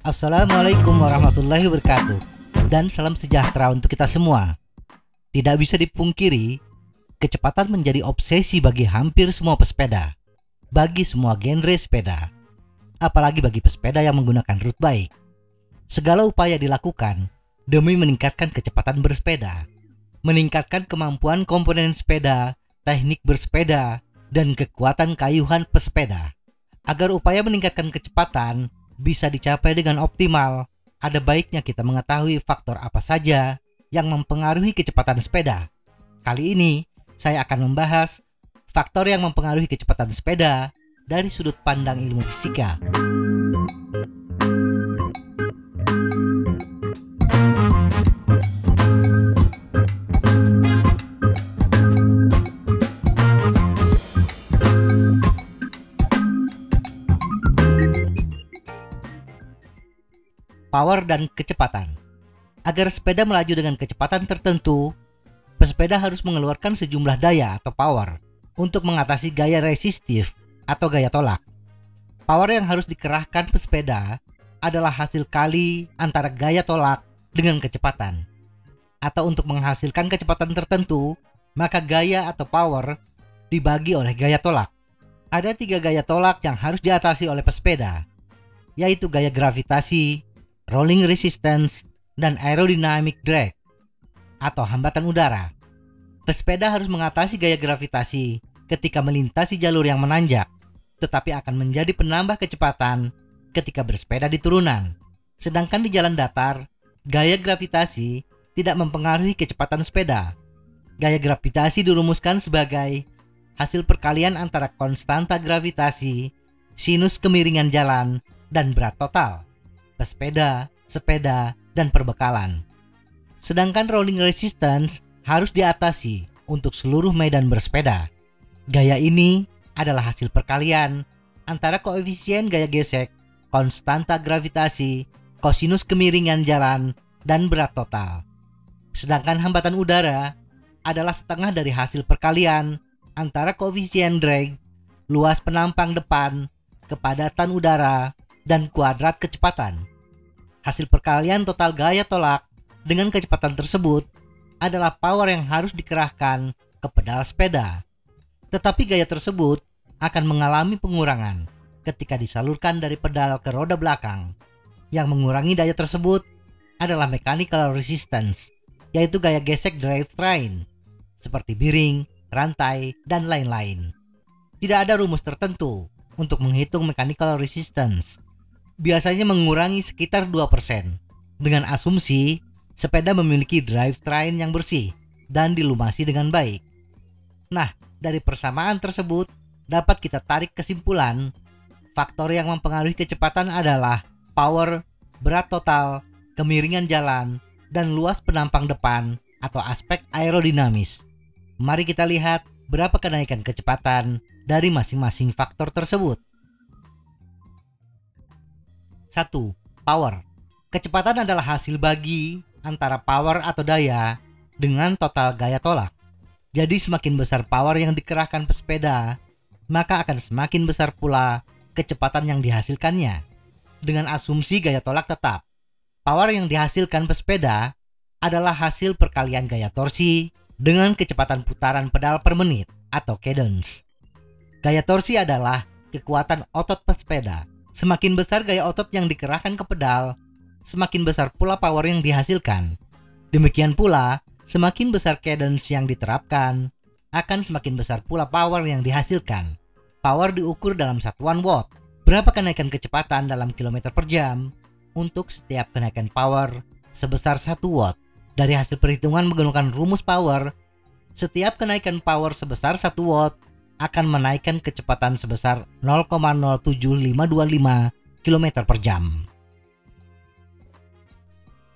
Assalamualaikum warahmatullahi wabarakatuh dan salam sejahtera untuk kita semua. Tidak bisa dipungkiri, kecepatan menjadi obsesi bagi hampir semua pesepeda, bagi semua genre sepeda, apalagi bagi pesepeda yang menggunakan root bike. Segala upaya dilakukan demi meningkatkan kecepatan bersepeda, meningkatkan kemampuan komponen sepeda, teknik bersepeda, dan kekuatan kayuhan pesepeda. Agar upaya meningkatkan kecepatan bisa dicapai dengan optimal, ada baiknya kita mengetahui faktor apa saja yang mempengaruhi kecepatan sepeda. Kali ini, saya akan membahas faktor yang mempengaruhi kecepatan sepeda dari sudut pandang ilmu fisika. Power dan kecepatan. Agar sepeda melaju dengan kecepatan tertentu, pesepeda harus mengeluarkan sejumlah daya atau power untuk mengatasi gaya resistif atau gaya tolak. Power yang harus dikerahkan pesepeda adalah hasil kali antara gaya tolak dengan kecepatan. Atau untuk menghasilkan kecepatan tertentu, maka gaya atau power dibagi oleh gaya tolak. Ada tiga gaya tolak yang harus diatasi oleh pesepeda, yaitu gaya gravitasi, rolling resistance, dan aerodynamic drag atau hambatan udara. Pesepeda harus mengatasi gaya gravitasi ketika melintasi jalur yang menanjak, tetapi akan menjadi penambah kecepatan ketika bersepeda di turunan. Sedangkan di jalan datar, gaya gravitasi tidak mempengaruhi kecepatan sepeda. Gaya gravitasi dirumuskan sebagai hasil perkalian antara konstanta gravitasi, sinus kemiringan jalan, dan berat total pesepeda, sepeda, dan perbekalan. Sedangkan rolling resistance harus diatasi untuk seluruh medan bersepeda. Gaya ini adalah hasil perkalian antara koefisien gaya gesek, konstanta gravitasi, kosinus kemiringan jalan, dan berat total. Sedangkan hambatan udara adalah setengah dari hasil perkalian antara koefisien drag, luas penampang depan, kepadatan udara, dan kuadrat kecepatan. Hasil perkalian total gaya tolak dengan kecepatan tersebut adalah power yang harus dikerahkan ke pedal sepeda. Tetapi gaya tersebut akan mengalami pengurangan ketika disalurkan dari pedal ke roda belakang. Yang mengurangi daya tersebut adalah mechanical resistance, yaitu gaya gesek drivetrain, seperti biring, rantai, dan lain-lain. Tidak ada rumus tertentu untuk menghitung mechanical resistance, biasanya mengurangi sekitar 2% dengan asumsi sepeda memiliki drivetrain yang bersih dan dilumasi dengan baik. Nah, dari persamaan tersebut dapat kita tarik kesimpulan faktor yang mempengaruhi kecepatan adalah power, berat total, kemiringan jalan, dan luas penampang depan atau aspek aerodinamis. Mari kita lihat berapa kenaikan kecepatan dari masing-masing faktor tersebut. 1. Power Kecepatan adalah hasil bagi antara power atau daya dengan total gaya tolak. Jadi semakin besar power yang dikerahkan pesepeda, maka akan semakin besar pula kecepatan yang dihasilkannya. Dengan asumsi gaya tolak tetap, power yang dihasilkan pesepeda adalah hasil perkalian gaya torsi dengan kecepatan putaran pedal per menit atau cadence. Gaya torsi adalah kekuatan otot pesepeda Semakin besar gaya otot yang dikerahkan ke pedal, semakin besar pula power yang dihasilkan. Demikian pula, semakin besar cadence yang diterapkan, akan semakin besar pula power yang dihasilkan. Power diukur dalam satuan watt. Berapa kenaikan kecepatan dalam kilometer per jam untuk setiap kenaikan power sebesar 1 watt. Dari hasil perhitungan menggunakan rumus power, setiap kenaikan power sebesar 1 watt akan menaikkan kecepatan sebesar 0,07525 km per jam.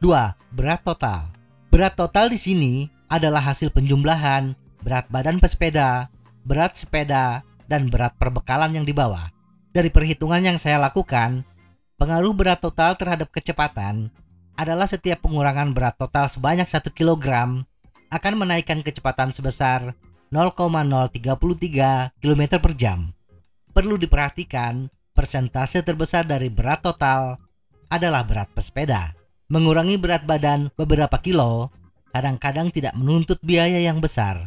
2. Berat total. Berat total di sini adalah hasil penjumlahan berat badan pesepeda, berat sepeda, dan berat perbekalan yang dibawa. Dari perhitungan yang saya lakukan, pengaruh berat total terhadap kecepatan adalah setiap pengurangan berat total sebanyak 1 kg akan menaikkan kecepatan sebesar 0,033 km per jam. Perlu diperhatikan, persentase terbesar dari berat total adalah berat pesepeda. Mengurangi berat badan beberapa kilo kadang-kadang tidak menuntut biaya yang besar.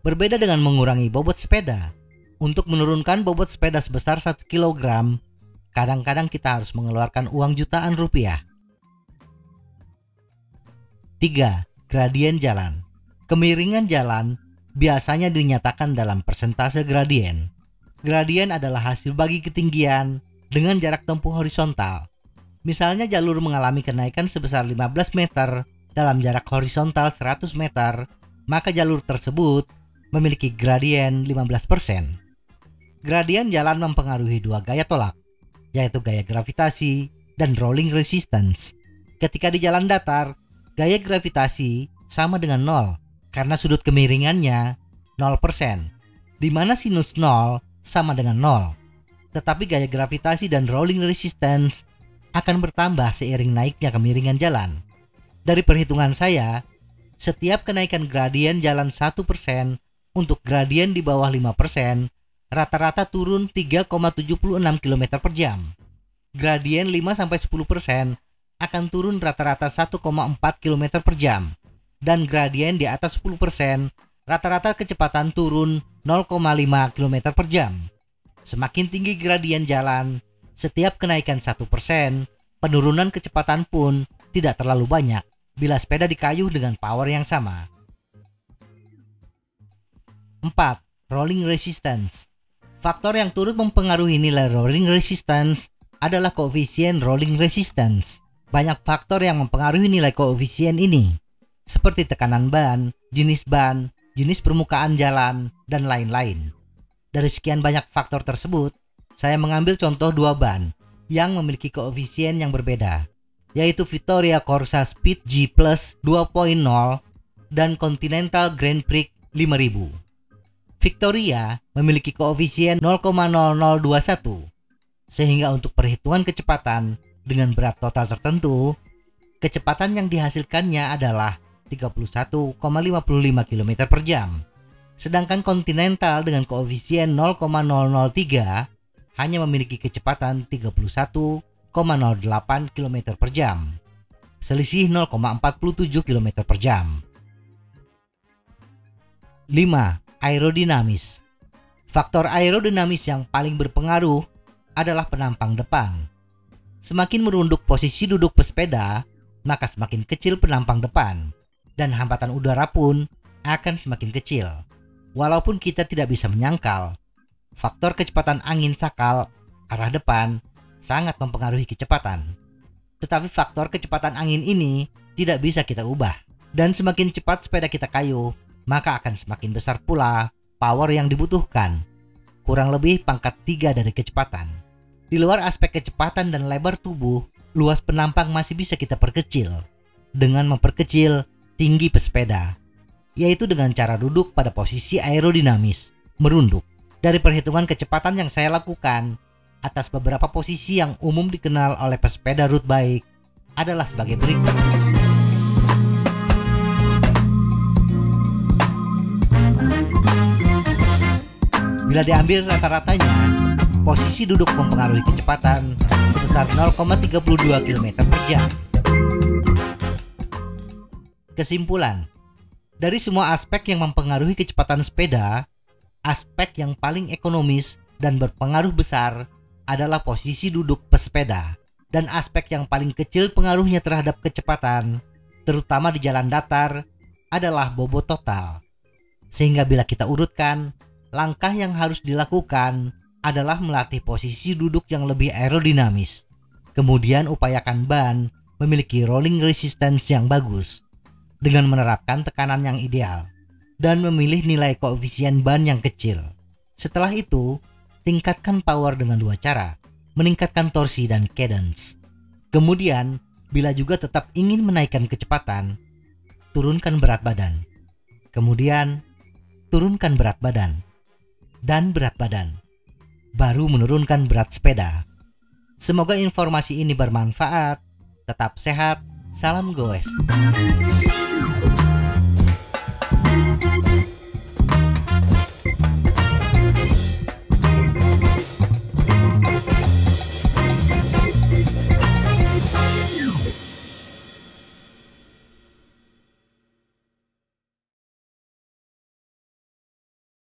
Berbeda dengan mengurangi bobot sepeda. Untuk menurunkan bobot sepeda sebesar 1 kg, kadang-kadang kita harus mengeluarkan uang jutaan rupiah. 3. Gradien jalan. Kemiringan jalan biasanya dinyatakan dalam persentase gradien. Gradien adalah hasil bagi ketinggian dengan jarak tempuh horizontal. Misalnya jalur mengalami kenaikan sebesar 15 meter dalam jarak horizontal 100 meter, maka jalur tersebut memiliki gradien 15%. Gradien jalan mempengaruhi dua gaya tolak, yaitu gaya gravitasi dan rolling resistance. Ketika di jalan datar, gaya gravitasi sama dengan nol karena sudut kemiringannya 0%, di mana sinus 0 sama dengan 0. Tetapi gaya gravitasi dan rolling resistance akan bertambah seiring naiknya kemiringan jalan. Dari perhitungan saya, setiap kenaikan gradien jalan 1% untuk gradien di bawah 5%, rata-rata turun 3,76 km per jam. Gradien 5-10% akan turun rata-rata 1,4 km per jam dan gradien di atas 10%, rata-rata kecepatan turun 0,5 km per jam. Semakin tinggi gradien jalan, setiap kenaikan 1%, penurunan kecepatan pun tidak terlalu banyak bila sepeda dikayuh dengan power yang sama. 4. Rolling resistance. Faktor yang turut mempengaruhi nilai rolling resistance adalah koefisien rolling resistance. Banyak faktor yang mempengaruhi nilai koefisien ini seperti tekanan ban, jenis ban, jenis permukaan jalan, dan lain-lain. Dari sekian banyak faktor tersebut, saya mengambil contoh dua ban yang memiliki koefisien yang berbeda, yaitu Victoria Corsa Speed G Plus 2.0 dan Continental Grand Prix 5000. Victoria memiliki koefisien 0,0021, sehingga untuk perhitungan kecepatan dengan berat total tertentu, kecepatan yang dihasilkannya adalah 31,55 km per jam. Sedangkan Continental dengan koefisien 0,003 hanya memiliki kecepatan 31,08 km per jam. Selisih 0,47 km per jam. 5. Aerodinamis Faktor aerodinamis yang paling berpengaruh adalah penampang depan. Semakin merunduk posisi duduk pesepeda, maka semakin kecil penampang depan dan hambatan udara pun akan semakin kecil. Walaupun kita tidak bisa menyangkal, faktor kecepatan angin sakal arah depan sangat mempengaruhi kecepatan. Tetapi faktor kecepatan angin ini tidak bisa kita ubah. Dan semakin cepat sepeda kita kayu, maka akan semakin besar pula power yang dibutuhkan. Kurang lebih pangkat tiga dari kecepatan. Di luar aspek kecepatan dan lebar tubuh, luas penampang masih bisa kita perkecil. Dengan memperkecil tinggi pesepeda, yaitu dengan cara duduk pada posisi aerodinamis, merunduk. Dari perhitungan kecepatan yang saya lakukan, atas beberapa posisi yang umum dikenal oleh pesepeda road bike adalah sebagai berikut. Bila diambil rata-ratanya, posisi duduk mempengaruhi kecepatan sebesar 0,32 km per jam. Kesimpulan, dari semua aspek yang mempengaruhi kecepatan sepeda, aspek yang paling ekonomis dan berpengaruh besar adalah posisi duduk pesepeda dan aspek yang paling kecil pengaruhnya terhadap kecepatan, terutama di jalan datar, adalah bobot total. Sehingga bila kita urutkan, langkah yang harus dilakukan adalah melatih posisi duduk yang lebih aerodinamis. Kemudian upayakan ban memiliki rolling resistance yang bagus dengan menerapkan tekanan yang ideal dan memilih nilai koefisien ban yang kecil. Setelah itu, tingkatkan power dengan dua cara, meningkatkan torsi dan cadence. Kemudian, bila juga tetap ingin menaikkan kecepatan, turunkan berat badan. Kemudian, turunkan berat badan dan berat badan. Baru menurunkan berat sepeda. Semoga informasi ini bermanfaat. Tetap sehat. Salam goes.